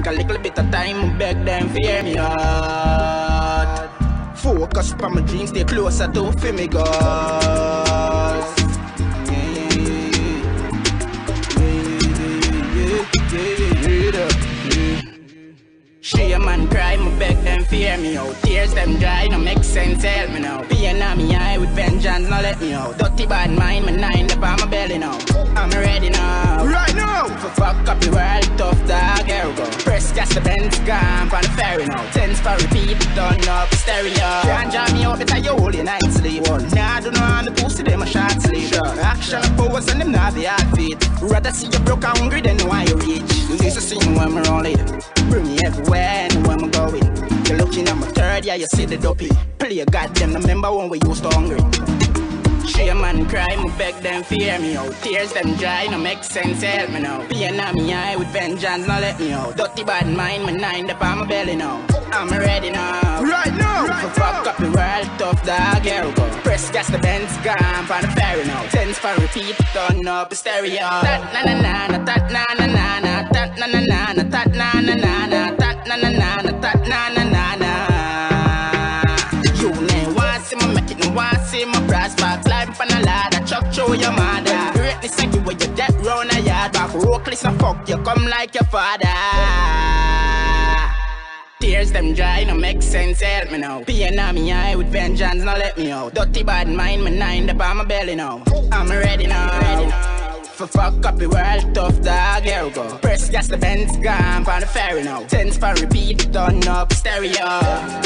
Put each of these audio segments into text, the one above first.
Think a little bit of time, beg them fear me out. Focus on my dreams, stay closer to feel me goals. Yeah, yeah, yeah, yeah, yeah, yeah, yeah, yeah. She a man cry, me beg them fear me out. Tears them dry, no make sense, help me now. Pain on me eye with vengeance, no let me out. Dirty bad mind, my nine up on my belly now. I'm ready gone for the ferry now. Tens for repeat, done up stereo. Can't jam me out, because you hold your night sleep. Nah, I don't know how the pussy, them a short sleep. Action and pose, and them not the outfit. Rather see you broke and hungry than why you reach. This is scene when we're on it. Bring me everywhere and where I'm going. You're looking at my third, yeah, you see the dopey. Play a goddamn, remember when we used to hungry. She a man cry, me beg them fear me out. Tears them dry, no make sense, help me now. Pain on me eye with vengeance, no let me out. Dirty bad mind, my nine up on my belly now. I'm ready now. Right now. For fuck up the world, tough dog, here we go. Press gas, the Benz gone for the ferry now. Tens for repeat, turn up the stereo. Tat na na na na, tat na na na na, tat na na na na, tat na na na na, tat na na na na, tat na na na na. You never want see me make it, no want see me prosper. Climb on a ladder, chuck through your mother. Greatness and you with your death round a yard. Back reckless and fuck you, come like your father. Tears them dry, no make sense, help me now. Pain on me eye with vengeance, no let me out. Dirty bad mind, my nine up on my belly now. I'm ready now. Ready now. For fuck up the world, tough dog, here we go. Press gas, the Benz gone for the ferry now. Tens for repeat, done up stereo.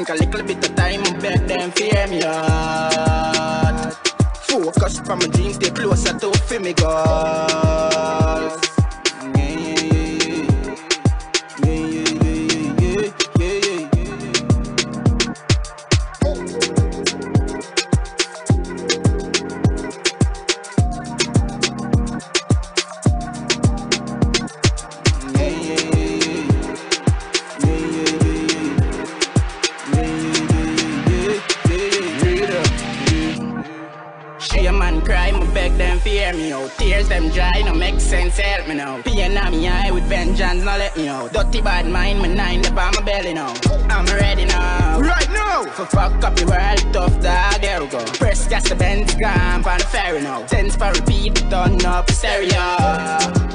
Think a little bit of time, beg them fear me out. Focus on my dreams, stay closer to me goals. Man cry, me beg them fear me out. Tears them dry, no make sense, help me now. Pain on me eye with vengeance, no let me out. Dirty bad mind, my nine up on my belly now. I'm ready now. Right now. For fuck up the world, tough dog, here we go. Press gas, the Benz gone for the ferry now. Tens for repeat, done up stereo.